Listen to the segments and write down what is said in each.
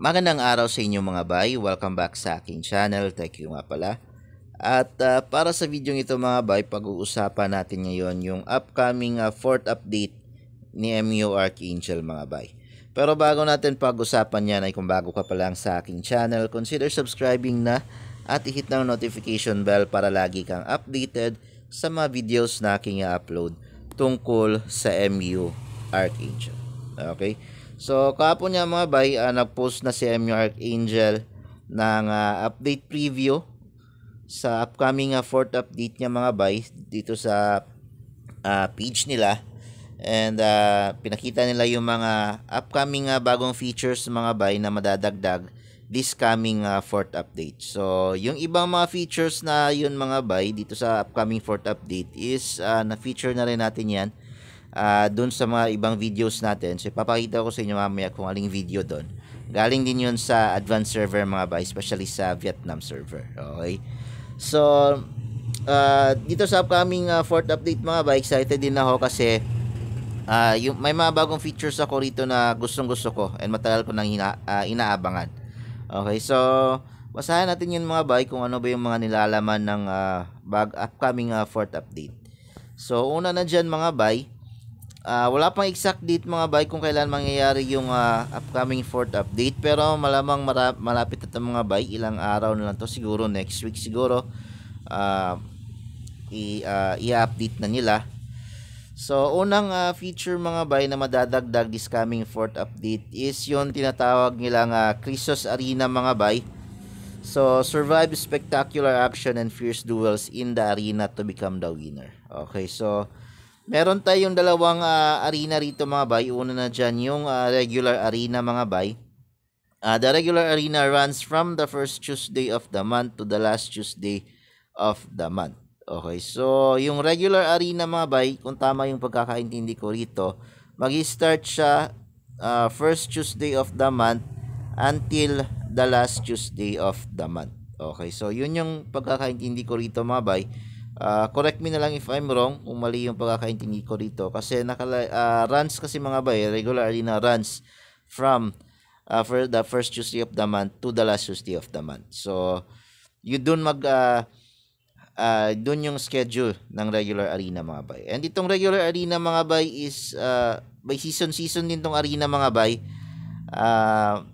Magandang araw sa inyo mga bay. Welcome back sa aking channel. Thank you nga pala. At uh, para sa video ito mga bay, pag-uusapan natin ngayon yung upcoming uh, fourth update ni MU Archangel mga bay. Pero bago natin pag-usapan yan ay kung bago ka pa lang sa aking channel, consider subscribing na at i-hit ng notification bell para lagi kang updated sa mga videos na aking i-upload tungkol sa MU Archangel. Okay? So, kahapon niya mga bay, uh, nag-post na si MU Archangel ng uh, update preview sa upcoming uh, fourth update niya mga bay dito sa uh, page nila. And uh, pinakita nila yung mga upcoming uh, bagong features mga bay na madadagdag this coming uh, fourth update. So, yung ibang mga features na yun mga bay dito sa upcoming fourth update is uh, na-feature na rin natin yan uh, dun sa mga ibang videos natin. So, ipapakita ko sa inyo mamaya kung aling video doon. Galing din yun sa advanced server mga ba, especially sa Vietnam server. Okay? So, uh, dito sa upcoming uh, fourth update mga ba, excited din ako kasi uh, yung, may mga bagong features ako rito na gustong gusto ko and matagal ko nang ina, uh, inaabangan. Okay, so basahin natin yun mga bay kung ano ba yung mga nilalaman ng uh, bag upcoming uh, fourth update. So, una na dyan mga bay, uh, wala pang exact date mga bay kung kailan mangyayari yung uh, upcoming fourth update. Pero malamang mara- malapit na mga bay. Ilang araw na lang to. Siguro next week siguro. Uh, i- uh, i-update na nila. So unang uh, feature mga bay na madadagdag this coming fourth update is yung tinatawag nilang uh, Christos Arena mga bay. So, survive spectacular action and fierce duels in the arena to become the winner. Okay, so Meron tayong dalawang uh, arena rito mga bay. Una na dyan yung uh, regular arena mga bay. Uh, the regular arena runs from the first Tuesday of the month to the last Tuesday of the month. Okay, so yung regular arena mga bay, kung tama yung pagkakaintindi ko rito, mag-start siya uh, first Tuesday of the month until the last Tuesday of the month. Okay, so yun yung pagkakaintindi ko rito mga bay. Uh, correct me na lang if I'm wrong kung mali yung pagkakaintindi ko dito kasi nakala uh, runs kasi mga bay regularly na runs from uh, for the first Tuesday of the month to the last Tuesday of the month. So you doon mag uh, uh, doon yung schedule ng regular arena mga bay. And itong regular arena mga bay is uh, by season season din tong arena mga bay. Uh,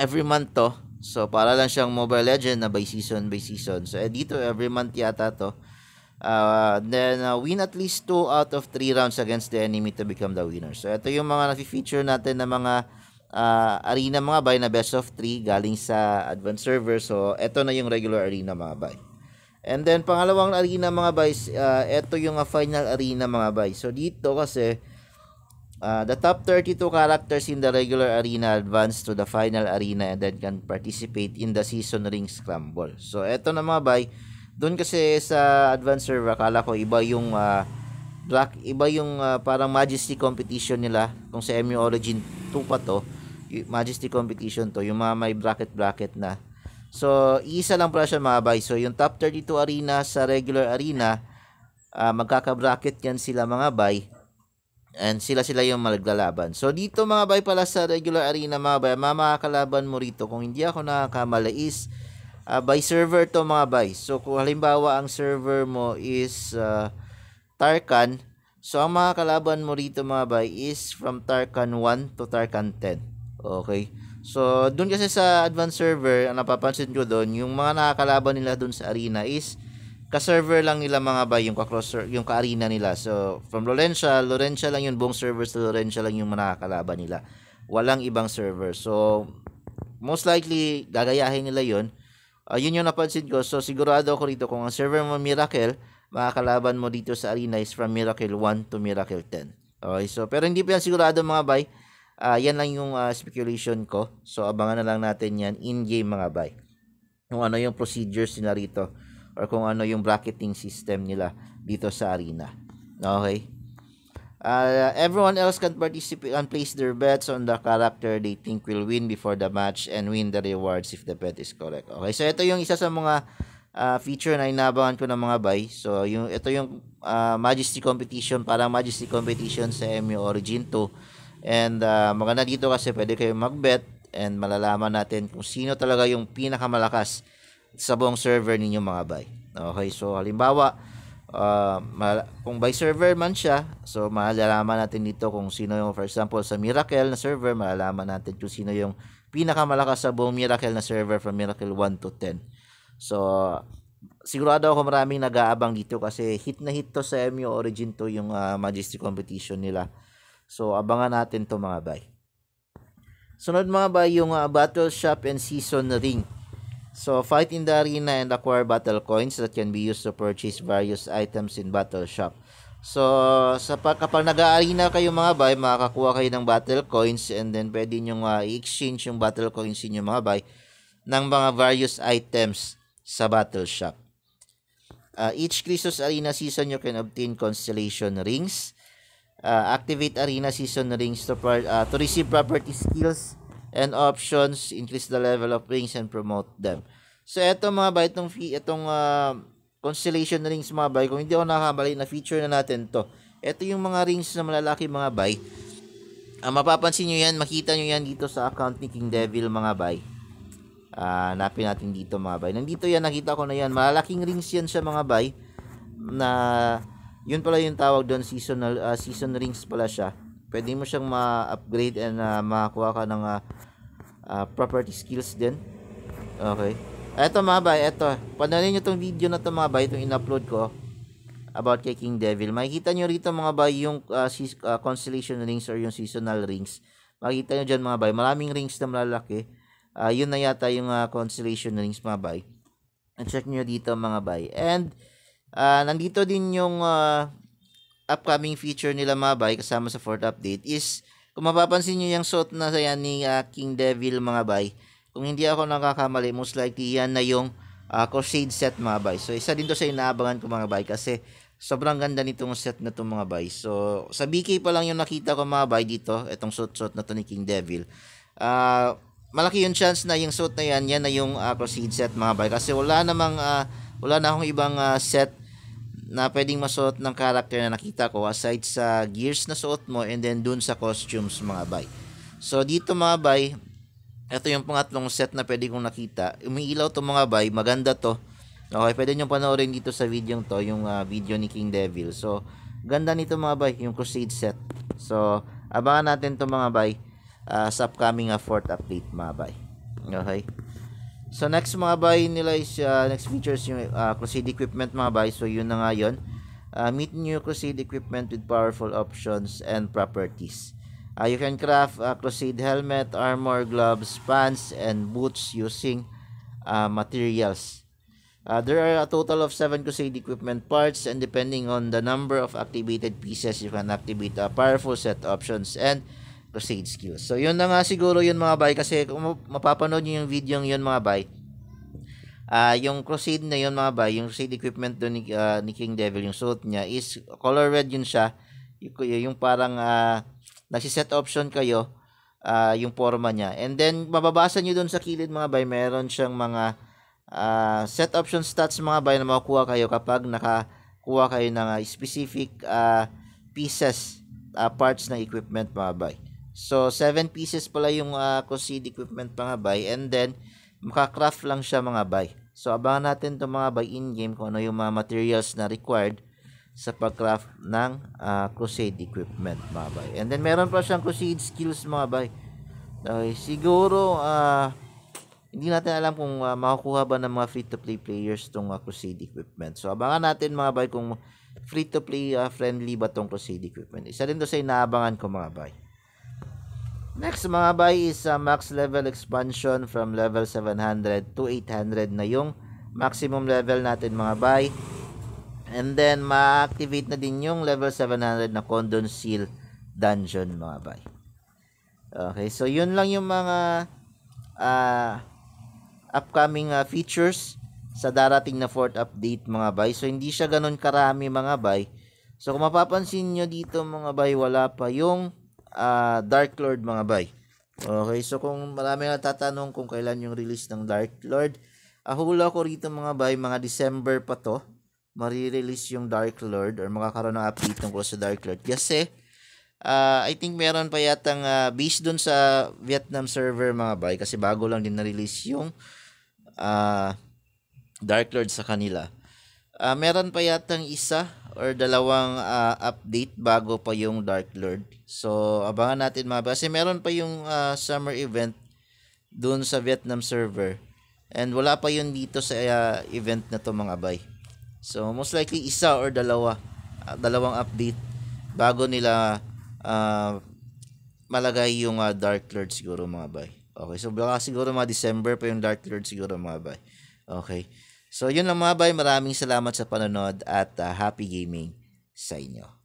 every month to So, para lang siyang Mobile Legend na by season by season. So, eh, dito every month yata to. Uh, then, uh, win at least 2 out of 3 rounds against the enemy to become the winner. So, ito yung mga na-feature natin na mga uh, arena mga bay na best of 3 galing sa advanced server. So, ito na yung regular arena mga bay. And then, pangalawang arena mga bay, uh, ito yung uh, final arena mga bay. So, dito kasi, Uh, the top 32 characters in the regular arena advance to the final arena and then can participate in the season ring scramble. So, eto na mga bay. Doon kasi sa advanced server, akala ko iba yung uh, black, iba yung uh, parang majesty competition nila. Kung sa MU Origin 2 pa to, majesty competition to, yung mga may bracket-bracket na. So, isa lang pala siya mga bay. So, yung top 32 arena sa regular arena, uh, magkaka-bracket yan sila mga bay And sila sila yung maglalaban. So dito mga bay pala sa regular arena mga bay, makakalaban mo rito kung hindi ako nakakamali is uh, by server to mga bay. So kung halimbawa ang server mo is uh, Tarkan, so ang mga kalaban mo rito mga bay is from Tarkan 1 to Tarkan 10. Okay? So doon kasi sa advanced server, ang napapansin ko doon, yung mga nakakalaban nila doon sa arena is ka-server lang nila mga bay yung ka-cross yung ka-arena nila. So from Lorencia, Lorencia lang yung buong server sa Lorencia lang yung nakakalaban nila. Walang ibang server. So most likely gagayahin nila 'yon. Uh, yun yung napansin ko. So sigurado ako rito kung ang server mo Miracle, makakalaban mo dito sa arena is from Miracle 1 to Miracle 10. Okay, so pero hindi pa yan sigurado mga bay. Uh, yan lang yung uh, speculation ko. So abangan na lang natin yan in-game mga bay. Kung ano yung procedures nila rito or kung ano yung bracketing system nila dito sa arena. Okay? Uh, everyone else can participate and place their bets on the character they think will win before the match and win the rewards if the bet is correct. Okay, so ito yung isa sa mga uh, feature na inabangan ko ng mga buy. So yung ito yung uh, Majesty competition, parang Majesty competition sa MU Origin 2. And uh, maganda dito kasi pwede kayo mag-bet and malalaman natin kung sino talaga yung pinakamalakas sa buong server ninyo mga bay. Okay, so halimbawa, uh, kung by server man siya, so malalaman natin dito kung sino yung, for example, sa Miracle na server, malalaman natin kung sino yung pinakamalakas sa buong Miracle na server from Miracle 1 to 10. So, sigurado ako maraming nag-aabang dito kasi hit na hit to sa MU Origin to yung uh, Majesty competition nila. So, abangan natin to mga bay. Sunod mga bay, yung uh, Battle Shop and Season Ring. So, fight in the arena and acquire battle coins that can be used to purchase various items in Battle Shop. So, sa kapag nag-arena kayo mga bay, makakakuha kayo ng battle coins and then pwede nyo uh, i-exchange yung battle coins inyo mga bay ng mga various items sa Battle Shop. Uh, each Christos Arena season, you can obtain constellation rings. Uh, activate Arena season rings to, uh, to receive property skills and options, increase the level of rings and promote them. So eto mga bay, itong, itong uh, constellation rings mga bay, kung hindi ako nakakabali na feature na natin to. Ito yung mga rings na malalaki mga bay. Uh, mapapansin nyo yan, makita nyo yan dito sa account ni King Devil mga bay. Uh, hanapin natin dito mga bay. Nandito yan, nakita ko na yan. Malalaking rings yan sa mga bay. Na yun pala yung tawag doon, seasonal, uh, season rings pala siya pwede mo siyang ma-upgrade and uh, makakuha ka ng uh, uh, property skills din. Okay. Eto mga bay, eto. Panoorin nyo tong video na to mga bay, itong in-upload ko about kay King Devil. Makikita nyo rito mga bay yung uh, uh, constellation rings or yung seasonal rings. Makikita nyo dyan mga bay, maraming rings na malalaki. Uh, yun na yata yung uh, constellation rings mga bay. Check nyo dito mga bay. And uh, nandito din yung uh, upcoming feature nila mga bay kasama sa fourth update is kung mapapansin nyo yung suot na yan ni uh, King Devil mga bay kung hindi ako nakakamali most likely yan na yung uh, Crusade set mga bay. So isa din to sa inaabangan ko mga bay kasi sobrang ganda nitong set na to mga bay. So sa BK pa lang yung nakita ko mga bay dito itong suit-suit na to ni King Devil. Uh, malaki yung chance na yung suit na yan yan na yung uh, Crusade set mga bay kasi wala namang uh, wala na akong ibang uh, set na pwedeng masuot ng character na nakita ko aside sa gears na suot mo and then dun sa costumes mga bay. So dito mga bay, ito yung pangatlong set na pwede kong nakita. Umiilaw to mga bay, maganda to. Okay, pwede nyo panoorin dito sa video to, yung uh, video ni King Devil. So, ganda nito mga bay, yung Crusade set. So, abangan natin to mga bay uh, sa upcoming uh, fourth update mga bay. Okay. So next mga bay nila is uh, next features yung uh, Crusade equipment mga bay. So yun na nga yun. Uh, meet new Crusade equipment with powerful options and properties. Uh, you can craft a Crusade helmet, armor, gloves, pants, and boots using uh, materials. Uh, there are a total of 7 Crusade equipment parts and depending on the number of activated pieces, you can activate a powerful set options and crusade skills. So, yun na nga siguro yun mga bay. Kasi kung mapapanood nyo yung video yun mga bay, uh, yung crusade na yun mga bay, yung crusade equipment doon ni, uh, ni King Devil, yung suit niya, is color red yun siya. Yung, yung parang uh, nagsiset option kayo, uh, yung forma niya. And then, mababasa nyo doon sa kilid mga bay, meron siyang mga uh, set option stats mga bay na makukuha kayo kapag nakakuha kayo ng uh, specific uh, pieces, uh, parts ng equipment mga bay. So, 7 pieces pala yung uh, Crusade equipment mga bay. And then, makakraft lang siya mga bay. So, abangan natin itong mga bay in-game kung ano yung mga materials na required sa pagcraft ng uh, Crusade equipment mga bay. And then, meron pa siyang Crusade skills mga bay. Okay, siguro, uh, hindi natin alam kung uh, makukuha ba ng mga free-to-play players itong uh, Crusade equipment. So, abangan natin mga bay kung free-to-play uh, friendly ba itong Crusade equipment. Isa rin to sa inaabangan ko mga bay. Next mga bay is uh, max level expansion from level 700 to 800 na yung maximum level natin mga bay. And then ma-activate na din yung level 700 na Condon Seal Dungeon mga bay. Okay, so yun lang yung mga uh, upcoming uh, features sa darating na fourth update mga bay. So hindi siya ganun karami mga bay. So kung mapapansin nyo dito mga bay, wala pa yung uh, Dark Lord mga bay. Okay, so kung marami na tatanong kung kailan yung release ng Dark Lord, uh, hula ko rito mga bay, mga December pa to, marirelease yung Dark Lord or makakaroon ng update tungkol sa Dark Lord. Kasi, Uh, I think meron pa yatang uh, based dun sa Vietnam server mga bay kasi bago lang din na-release yung uh, Dark Lord sa kanila. Uh, meron pa yatang isa or dalawang uh, update bago pa yung Dark Lord. So abangan natin mga kasi meron pa yung uh, summer event dun sa Vietnam server. And wala pa yun dito sa uh, event na to mga bay. So most likely isa or dalawa uh, dalawang update bago nila uh, malagay yung uh, Dark Lord siguro mga bay. Okay, so baka siguro mga December pa yung Dark Lord siguro mga bay. Okay. So yun lang mga bay, maraming salamat sa panonood at uh, happy gaming sa inyo.